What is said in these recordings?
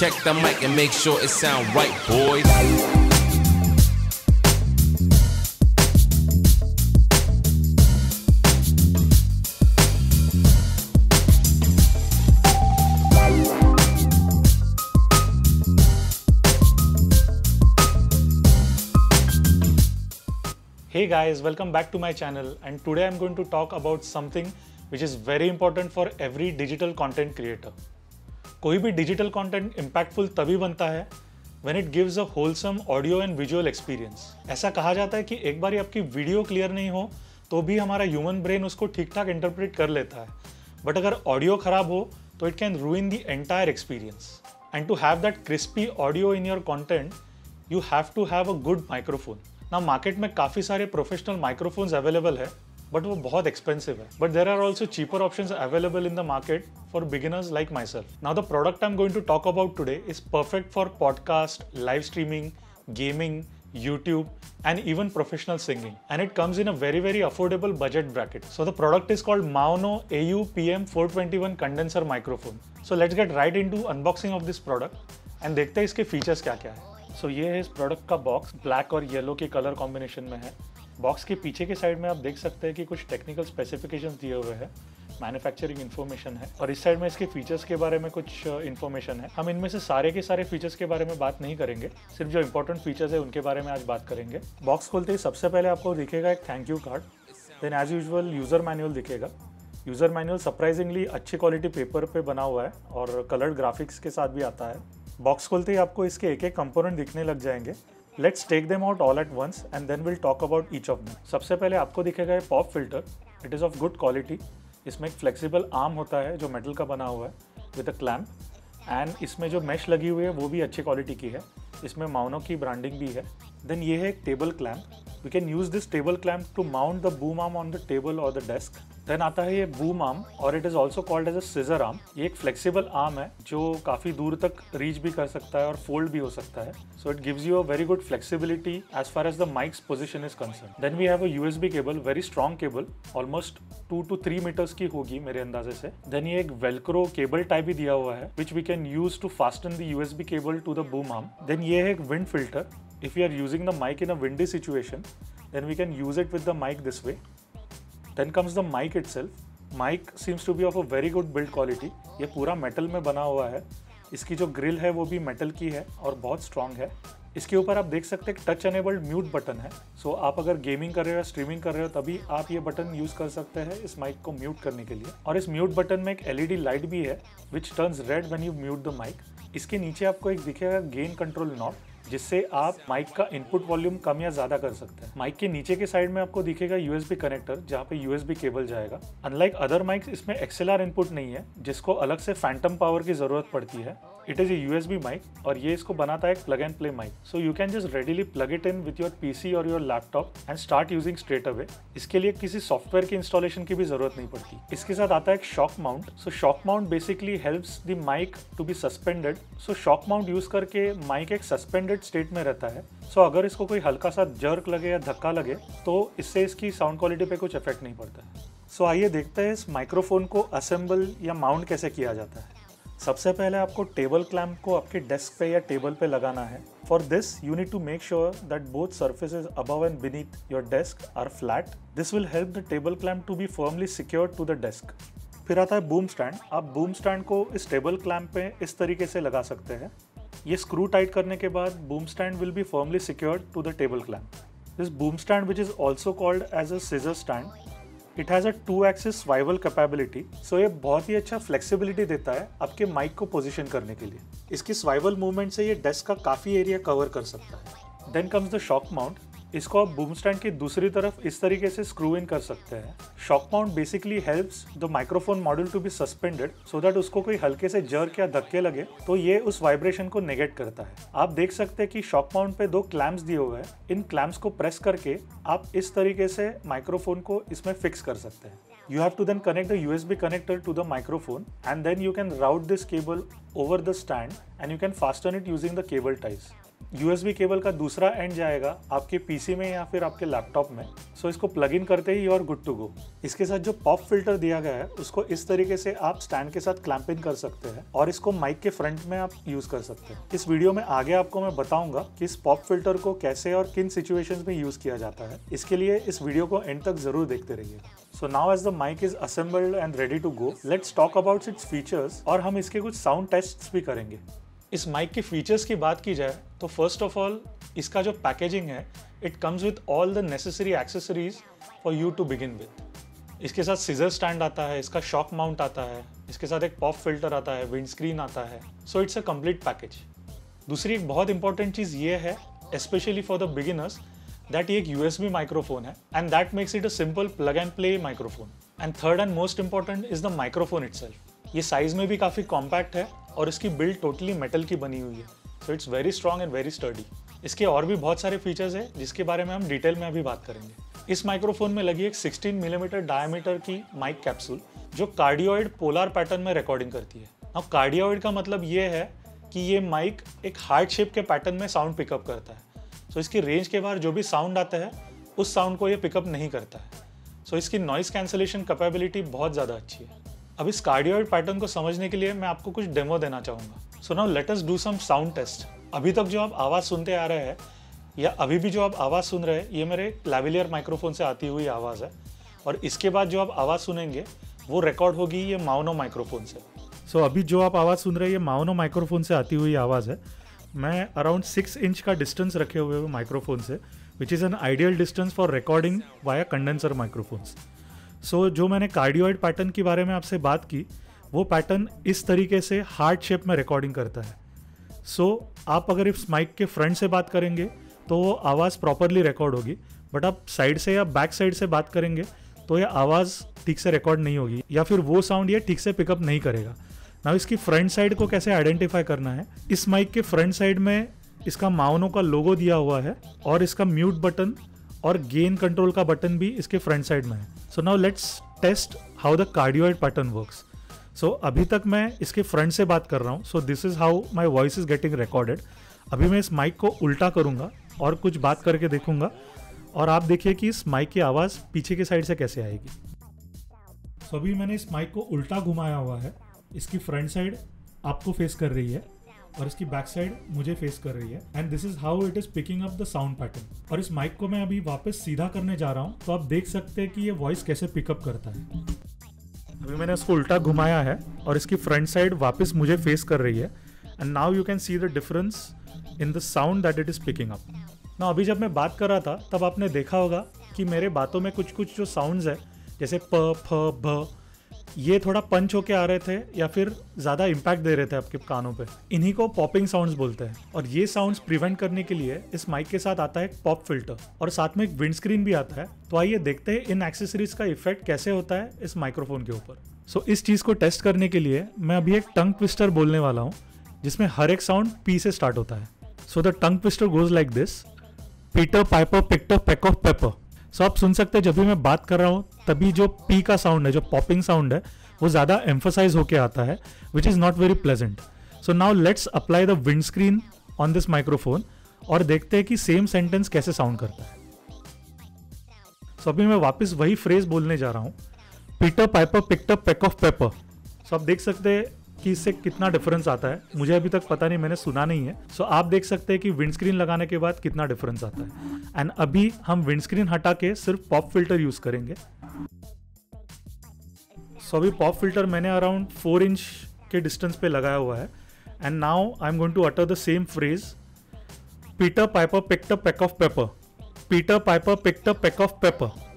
Check the mic and make sure it sound right, boys. Hey guys, welcome back to my channel and today I'm going to talk about something which is very important for every digital content creator. कोई भी digital content impactful तभी बनता है when it gives a wholesome audio and visual experience ऐसा कहा जाता है कि एक बार आपकी वीडियो क्लियर नहीं हो तो भी हमारा ह्यूमन ब्रेन उसको ठीक ठाक इंटरप्रेट कर लेता है। बट अगर ऑडियो खराब हो तो it can ruin the entire experience and to have that crispy audio in your content you have to have a good microphone ना मार्केट में काफ़ी सारे प्रोफेशनल माइक्रोफोन्स अवेलेबल है। बट वो बहुत एक्सपेंसिव है but there are also cheaper option available in the market for beginners like myself now the product I am going to talk about today is perfect for podcast live streaming gaming YouTube, and even professional singing. And it comes in a very, very affordable budget bracket. So the product is called Maono AU PM421 condenser microphone. So let's get right into unboxing of this product and देखते हैं इसके features क्या क्या है so so, ये है इस product का बॉक्स ब्लैक और येलो के कलर कॉम्बिनेशन में है बॉक्स के पीछे के साइड में आप देख सकते हैं कि कुछ टेक्निकल स्पेसिफिकेशंस दिए हुए हैं मैन्युफैक्चरिंग इन्फॉर्मेशन है, और इस साइड में इसके फीचर्स के बारे में कुछ इन्फॉर्मेशन है। हम इनमें से सारे के सारे फीचर्स के बारे में बात नहीं करेंगे, सिर्फ़ जो इंपॉर्टेंट फीचर्स है उनके बारे में आज बात करेंगे। बॉक्स खोलते ही सबसे पहले आपको दिखेगा एक thank you card then as usual user manual दिखेगा। यूज़र मैनुअल सरप्राइजिंगली अच्छी क्वालिटी पेपर पे बना हुआ है, और कलर्ड ग्राफिक्स के साथ भी आता है। बॉक्स खोलते ही आपको इसके एक एक कंपोनेंट दिखने लग जाएँगे। Let's take them out all at once and then will talk about each of them सबसे पहले आपको दिखेगा ये pop filter it is of good quality इसमें एक फ्लेक्सिबल आर्म होता है जो मेटल का बना हुआ है विद अ क्लैम्प एंड इसमें जो मैश लगी हुई है, वो भी अच्छी क्वालिटी की है. इसमें माउनो की ब्रांडिंग भी है. देन ये है एक table clamp we can use this table clamp to mount the boom arm on the table और द डेस्क देन आता है ये बूम आर्म और it is also called as a scissor arm ये एक फ्लेक्सिबल आर्म है जो काफ़ी दूर तक रीच भी कर सकता है और फोल्ड भी हो सकता है. So it gives you a very good flexibility as far as the mic's position is concern then we have a USB cable very strong cable almost two two three meters की होगी मेरे अंदाजे से. Then ये एक Velcro cable type भी दिया हुआ है which we can use to fast fasten the USB cable to the boom arm then ये है एक wind filter if we are using the mic in a situation then we can use it with the mic this this way comes the mic mic itself. Mic seems to be of a very good build quality. ये पूरा metal में बना हुआ है। इसकी जो grill है वो भी मेटल की है और बहुत स्ट्रांग है। इसके ऊपर आप देख सकते हैं टच एनेबल्ड म्यूट बटन है। सो so, आप अगर गेमिंग कर रहे हो या स्ट्रीमिंग कर रहे हो तभी आप ये बटन यूज़ कर सकते हैं इस माइक को म्यूट करने के लिए। और इस म्यूट बटन में एक एलईडी लाइट भी है which turns red when you mute the mic इसके नीचे आपको एक दिखेगा गेन कंट्रोल नॉट जिससे आप माइक का इनपुट वॉल्यूम कम या ज़्यादा कर सकते हैं। माइक के नीचे के साइड में आपको दिखेगा यूएसबी कनेक्टर जहाँ पे यूएसबी केबल जाएगा। अनलाइक अदर माइक्स इसमें एक्सएलआर इनपुट नहीं है, जिसको अलग से फैंटम पावर की ज़रूरत पड़ती है। It is a USB mic और ये इसको बनाता है plug and play mic so you can just readily plug it in with your PC और your laptop and start using straight away इसके लिए किसी सॉफ्टवेयर की इंस्टॉलेशन की भी ज़रूरत नहीं पड़ती। इसके साथ आता है shock mount so shock mount basically helps the mic to be suspended so shock mount use करके माइक एक सस्पेंडेड स्टेट में रहता है। सो so, अगर इसको कोई हल्का सा जर्क लगे या धक्का लगे तो इससे इसकी साउंड क्वालिटी पे कुछ इफ़ेक्ट नहीं पड़ता। है सो आइए देखते हैं इस माइक्रोफोन को असेंबल या माउंट कैसे किया जाता है। सबसे पहले आपको टेबल क्लैम्प को आपके डेस्क पे या टेबल पे लगाना है। For this you need to make sure that both surfaces above and beneath your desk are flat this will help the table clamp to be firmly secure to the desk फिर आता है boom stand आप boom stand को इस table clamp पे इस तरीके से लगा सकते हैं। ये स्क्रू टाइट करने के बाद boom stand will be firmly secured to the table clamp this boom stand which is also called as a scissor stand it has a two axis swivel capability so ये बहुत ही अच्छा flexibility देता है आपके mic को position करने के लिए। इसकी स्वाइवल मूवमेंट से ये डेस्क का काफ़ी एरिया कवर कर सकता है। Then comes the shock mount इसको आप बूम स्टैंड की दूसरी तरफ़ इस तरीके से स्क्रू इन कर सकते हैं। Shock mount basically helps the microphone module to be suspended so that उसको कोई हल्के से जर्क या धक्के लगे तो ये उस वाइब्रेशन को नेगेट करता है। आप देख सकते हैं कि शॉक माउंट पे दो क्लैम्प्स दिए हुए हैं। इन क्लैम्प्स को प्रेस करके आप इस तरीके से माइक्रोफोन को इसमें फिक्स कर सकते हैं। You have to then connect the USB connector to the microphone and then you can route this cable over the stand and you can fasten it using the cable ties. USB cable का दूसरा and जाएगा आपके PC में या फिर आपके laptop में। सो इसको प्लग इन करते ही आर गुड टू गो इसके साथ जो पॉप फ़िल्टर दिया गया है, उसको इस तरीके से आप स्टैंड के साथ क्लैंप इन कर सकते हैं और इसको माइक के फ्रंट में आप यूज़ कर सकते हैं। इस वीडियो में आगे आपको मैं बताऊँगा कि इस पॉप फ़िल्टर को कैसे और किन सिचुएशन में यूज़ किया जाता है। इसके लिए इस वीडियो को एंड तक ज़रूर देखते रहिए। So now as the mic is assembled and ready to go let's talk about its features और हम इसके कुछ साउंड टेस्ट भी करेंगे। इस माइक के फीचर्स की बात की जाए तो फ़र्स्ट ऑफ़ ऑल इसका जो पैकेजिंग है it comes with all the necessary accessories for you to begin with इसके साथ सीजर स्टैंड आता है, इसका शॉक माउंट आता है, इसके साथ एक पॉप फ़िल्टर आता है विंड स्क्रीन आता है so it's a complete package दूसरी एक बहुत इंपॉर्टेंट चीज़ ये है specially for the beginners that ये एक यूएसबी माइक्रोफोन है and that makes it a simple plug and play microphone and third and most important is the microphone it ये साइज़ में भी काफ़ी कॉम्पैक्ट है और इसकी बिल्ड टोटली मेटल की बनी हुई है। So it's very strong and very sturdy इसके और भी बहुत सारे फीचर्स हैं जिसके बारे में हम डिटेल में अभी बात करेंगे। इस माइक्रोफोन में लगी एक 16 मिलीमीटर mm डायमीटर की माइक कैप्सूल जो कार्डियोइड पोलर पैटर्न में रिकॉर्डिंग करती है। अब कार्डियोइड का मतलब ये है कि ये माइक एक हार्ट शेप के पैटर्न में साउंड पिकअप करता है। सो so, इसकी रेंज के बाहर जो भी साउंड आता है उस साउंड को ये पिकअप नहीं करता है। सो so, इसकी नॉइस कैंसलेशन कैपेबिलिटी बहुत ज़्यादा अच्छी है। अब इस कार्डियोइड पैटर्न को समझने के लिए मैं आपको कुछ डेमो देना चाहूँगा। So now let us do some sound test अभी तक जो आप आवाज़ सुनते आ रहे हैं या अभी भी जो आप आवाज़ सुन रहे हैं ये मेरे लेवलियर माइक्रोफोन से आती हुई आवाज़ है। और इसके बाद जो आप आवाज़ सुनेंगे वो रिकॉर्ड होगी ये माउनो माइक्रोफोन से। सो so, अभी जो आप आवाज़ सुन रहे हैं ये माउनो माइक्रोफोन से आती हुई आवाज़ है। मैं अराउंड सिक्स इंच का डिस्टेंस रखे हुए माइक्रोफोन से which is an ideal distance for recording via condenser microphones so so, जो मैंने कार्डियोइड पैटर्न के बारे में आपसे बात की वो पैटर्न इस तरीके से हार्ट शेप में रिकॉर्डिंग करता है। सो so, आप अगर इस माइक के फ्रंट से बात करेंगे तो वो आवाज़ प्रॉपरली रिकॉर्ड होगी। बट आप साइड से या बैक साइड से बात करेंगे तो ये आवाज़ ठीक से रिकॉर्ड नहीं होगी या फिर वो साउंड ये ठीक से पिकअप नहीं करेगा। ना इसकी फ्रंट साइड को कैसे आइडेंटिफाई करना है? इस माइक के फ्रंट साइड में इसका माउनो का लोगो दिया हुआ है और इसका म्यूट बटन और गेन कंट्रोल का बटन भी इसके फ्रंट साइड में है। So now let's test how the cardioid pattern works so अभी तक मैं इसके फ्रंट से बात कर रहा हूँ। So this is how my voice is getting recorded अभी मैं इस माइक को उल्टा करूँगा और कुछ बात करके देखूँगा। और आप देखिए कि इस माइक की आवाज़ पीछे की साइड से कैसे आएगी। सो so, अभी मैंने इस माइक को उल्टा घुमाया हुआ है। इसकी फ्रंट साइड आपको फेस कर रही है। और इसकी बैक साइड मुझे फेस कर रही है. And this is how it is picking up the sound pattern और इस माइक को मैं अभी वापस सीधा करने जा रहा हूँ. तो आप देख सकते हैं कि ये वॉइस कैसे पिकअप करता है. अभी मैंने इसको उल्टा घुमाया है और इसकी फ्रंट साइड वापस मुझे फेस कर रही है. And now you can see the difference in the sound that it is picking up ना अभी जब मैं बात कर रहा था, तब आपने देखा होगा कि मेरे बातों में कुछ कुछ जो साउंड्स है, जैसे प, फ, भ ये थोड़ा पंच होके आ रहे थे या फिर ज़्यादा इम्पैक्ट दे रहे थे आपके कानों पे। इन्हीं को पॉपिंग साउंड्स बोलते हैं। और ये साउंड्स प्रिवेंट करने के लिए इस माइक के साथ आता है एक पॉप फ़िल्टर और साथ में एक विंड स्क्रीन भी आता है। तो आइए देखते हैं इन एक्सेसरीज का इफ़ेक्ट कैसे होता है इस माइक्रोफोन के ऊपर। सो so, इस चीज़ को टेस्ट करने के लिए मैं अभी एक टंग ट्विस्टर बोलने वाला हूँ जिसमें हर एक साउंड पी से स्टार्ट होता है। So the tongue twister goes like this Peter Piper picked a peck of pepper so आप सुन सकते हैं जब भी मैं बात कर रहा हूँ तभी जो पी का साउंड है जो पॉपिंग साउंड है वो ज़्यादा एम्फोसाइज होके आता है which is not very pleasant so now let's apply the wind screen on this microphone और देखते हैं कि सेम सेंटेंस कैसे साउंड करता है। सो so, अभी मैं वापस वही फ्रेज बोलने जा रहा हूँ Peter Piper picked a peck of pepper so आप देख सकते हैं कि इससे कितना डिफरेंस आता है? मुझे अभी तक पता नहीं, मैंने सुना नहीं है। सो आप देख सकते हैं कि विंड स्क्रीन लगाने के बाद कितना डिफरेंस आता है। एंड अभी हम विंड स्क्रीन हटा के सिर्फ़ पॉप फ़िल्टर यूज़ करेंगे। सो अभी पॉप फ़िल्टर मैंने अराउंड फोर इंच के डिस्टेंस पे लगाया हुआ है। And now I am going to utter the same phrase Peter Piper picked peck of pepper Peter Piper picked peck of pepper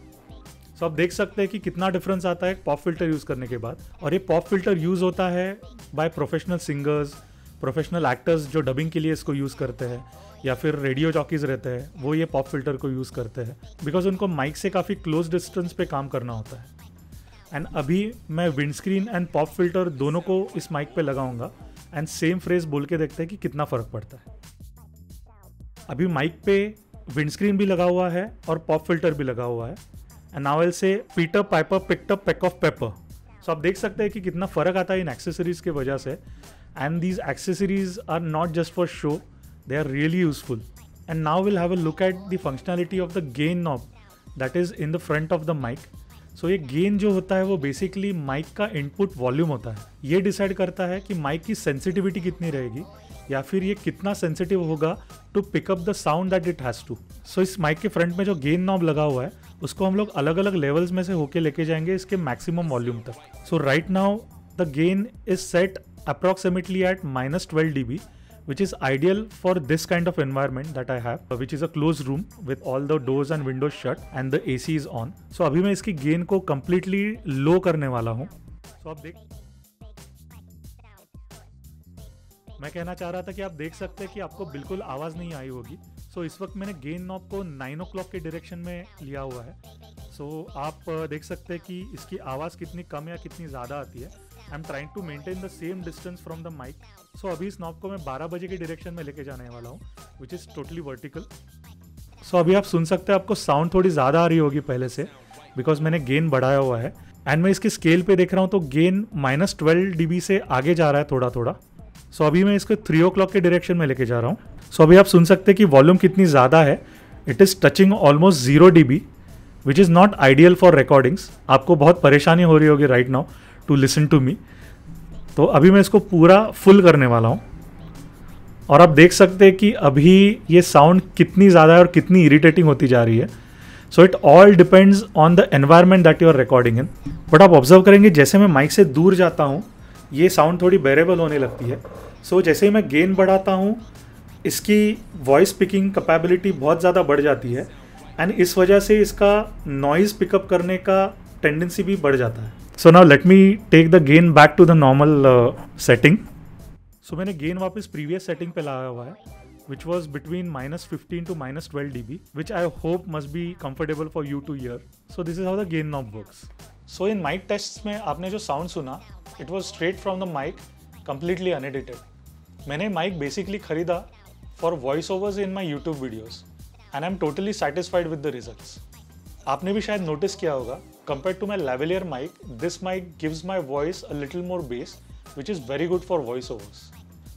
so आप देख सकते हैं कि कितना डिफरेंस आता है पॉप फ़िल्टर यूज़ करने के बाद। और ये पॉप फ़िल्टर यूज़ होता है by professional singers professional actors जो डबिंग के लिए इसको यूज़ करते हैं, या फिर रेडियो जॉकीज रहते हैं, वो ये पॉप फ़िल्टर को यूज़ करते हैं। बिकॉज़ उनको माइक से काफ़ी क्लोज डिस्टेंस पे काम करना होता है। एंड अभी मैं wind screen and pop filter दोनों को इस माइक पे लगाऊँगा एंड सेम फ्रेज बोल के देखते हैं कि कितना फ़र्क पड़ता है। अभी माइक पे विंड स्क्रीन भी लगा हुआ है और पॉप फ़िल्टर भी लगा हुआ है। And now say Peter Piper picked up peck of pepper so आप देख सकते हैं कि कितना फ़र्क आता है इन एक्सेसरीज के वजह से। And these accessories are not just for show they are really useful and now will have a look at the functionality of the gain knob that is in the front of the mic. So ये gain जो होता है वो basically mic का input volume होता है। ये decide करता है कि माइक की सेंसिटिविटी कितनी रहेगी। या फिर ये कितना सेंसिटिव होगा to pickup the sound that it has to so इस माइक के फ्रंट में जो गेन नॉब लगा हुआ है उसको हम लोग अलग अलग लेवल्स में से होके लेके जाएँगे इसके मैक्सिमम वॉल्यूम तक so right now the gain is set approximately at minus twelve D B which is ideal for this kind of environment that I have, which is a closed room with all the doors and windows shut and the AC is on. So अभी मैं इसकी gain को completely low करने वाला हूँ. So आप देख मैं कहना चाह रहा था कि आप देख सकते हैं कि आपको बिल्कुल आवाज़ नहीं आई होगी। सो so, इस वक्त मैंने गेन नॉब को नाइन ओ के डायरेक्शन में लिया हुआ है। सो so, आप देख सकते हैं कि इसकी आवाज़ कितनी कम या कितनी ज़्यादा आती है। I am trying to maintain the same distance from the mic so अभी इस नॉब को मैं 12 बजे के डायरेक्शन में लेके जाने वाला हूँ which is totally vertical so अभी आप सुन सकते हैं आपको साउंड थोड़ी ज़्यादा आ रही होगी पहले से बिकॉज़ मैंने गेन बढ़ाया हुआ है। एंड मैं इसके स्केल पे देख रहा हूँ तो गेन माइनस ट्वेल्व डी से आगे जा रहा है थोड़ा थोड़ा सो अभी मैं इसको थ्री ओ के डायरेक्शन में लेके जा रहा हूँ। सो अभी आप सुन सकते हैं कि वॉल्यूम कितनी ज़्यादा है। It is touching almost zero D B which is not ideal for recordings आपको बहुत परेशानी हो रही होगी right now to listen to me तो अभी मैं इसको पूरा फुल करने वाला हूँ। और आप देख सकते हैं कि अभी ये साउंड कितनी ज़्यादा है और कितनी इरिटेटिंग होती जा रही है। So it all depends on the environment that you are recording in but आप ऑब्ज़र्व करेंगे, जैसे मैं माइक से दूर जाता हूँ ये साउंड थोड़ी बेरेबल होने लगती है। सो so, जैसे ही मैं गेन बढ़ाता हूँ इसकी वॉइस पिकिंग कैपेबिलिटी बहुत ज़्यादा बढ़ जाती है एंड इस वजह से इसका नॉइज़ पिकअप करने का टेंडेंसी भी बढ़ जाता है। So now let me take the gain back to the normal setting so मैंने गेन वापस प्रीवियस सेटिंग पे लाया हुआ है which was between minus fifteen to minus twelve D B which I hope must be comfortable for you to ear so this is how the gain knob works so in mic test में आपने जो sound सुना it was straight from the mic completely unedited मैंने mic basically खरीदा for voice overs in my YouTube videos and I am totally satisfied with the result आपने भी शायद notice किया होगा compare to my lavalier mic this mic gives my voice a little more bass which is very good for voice overs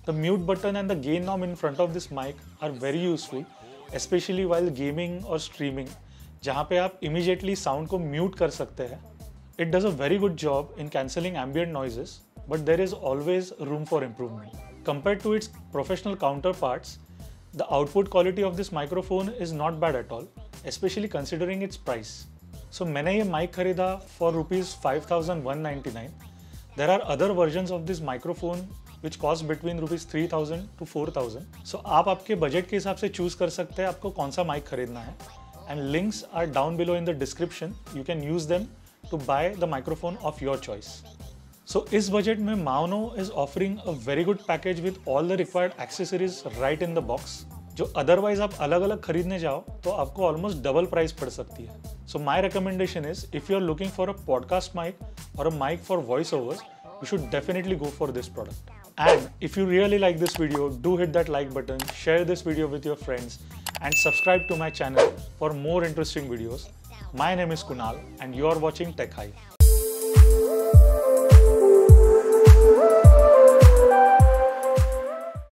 the mute button and the gain knob in front of this mic are very useful especially while gaming और streaming जहाँ पे आप immediately sound को mute कर सकते हैं। It does a very good job in cancelling ambient noises, but there is always room for improvement. Compared to its professional counterparts, the output quality of this microphone is not bad at all, especially considering its price. So so, मैंने ये mic खरीदा for rupees five thousand one ninety nine there are other version of this microphone which cost between rupees three thousand to four thousand so आप आपके budget के हिसाब से choose कर सकते हैं आपको कौन सा माइक खरीदना है and links are down below in the description you can use them To buy the microphone of your choice so इस बजट में Maono is offering a very good package with all the required accessories right in the box जो otherwise आप अलग अलग खरीदने जाओ तो आपको ऑलमोस्ट डबल प्राइस पड़ सकती है so my recommendation is if you are looking for a podcast mic और a mic for voice overs you should definitely go for this product. And if you really like this video, do hit that like button, share this video with your friends, and subscribe to my channel for more interesting videos. My name is Kunal, and you are watching Tech.